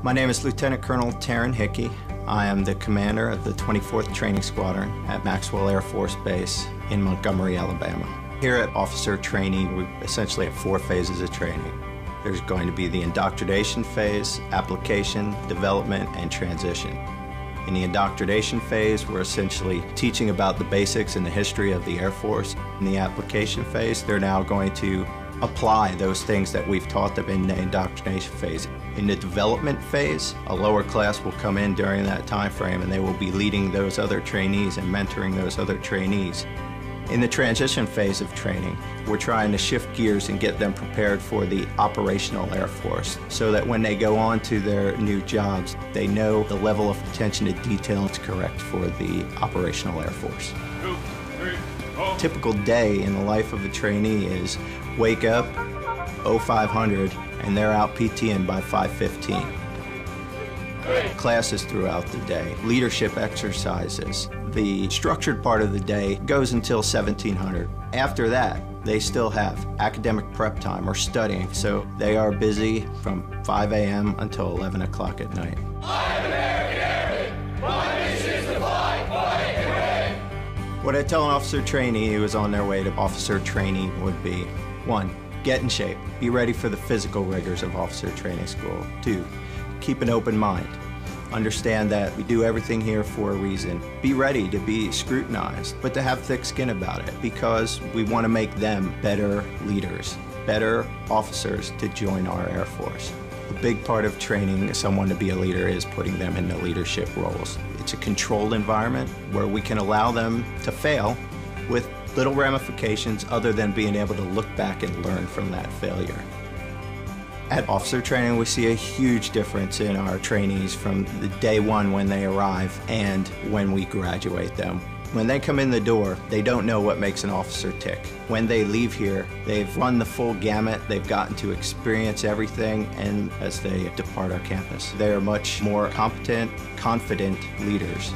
My name is Lieutenant Colonel Taryn Hickie. I am the commander of the 24th Training Squadron at Maxwell Air Force Base in Montgomery, Alabama. Here at Officer Training, we essentially have four phases of training. There's going to be the indoctrination phase, application, development, and transition. In the indoctrination phase, we're essentially teaching about the basics and the history of the Air Force. In the application phase, they're now going to apply those things that we've taught them in the indoctrination phase. In the development phase, a lower class will come in during that time frame and they will be leading those other trainees and mentoring those other trainees. In the transition phase of training, we're trying to shift gears and get them prepared for the operational Air Force so that when they go on to their new jobs, they know the level of attention to detail is correct for the operational Air Force. Two, three, Typical day in the life of a trainee is wake up, 0500, and they're out PTing by 515 classes throughout the day, leadership exercises. The structured part of the day goes until 1700. After that, they still have academic prep time or studying, so they are busy from 5 a.m. until 11 o'clock at night. What I tell an officer trainee who is on their way to officer training would be, one, get in shape. Be ready for the physical rigors of officer training school. Two, keep an open mind. Understand that we do everything here for a reason. Be ready to be scrutinized, but to have thick skin about it because we want to make them better leaders, better officers to join our Air Force. A big part of training someone to be a leader is putting them in the leadership roles. A controlled environment where we can allow them to fail with little ramifications other than being able to look back and learn from that failure. At officer training, we see a huge difference in our trainees from the day one when they arrive and when we graduate them. When they come in the door, they don't know what makes an officer tick. When they leave here, they've run the full gamut, they've gotten to experience everything, and as they depart our campus, they are much more competent, confident leaders.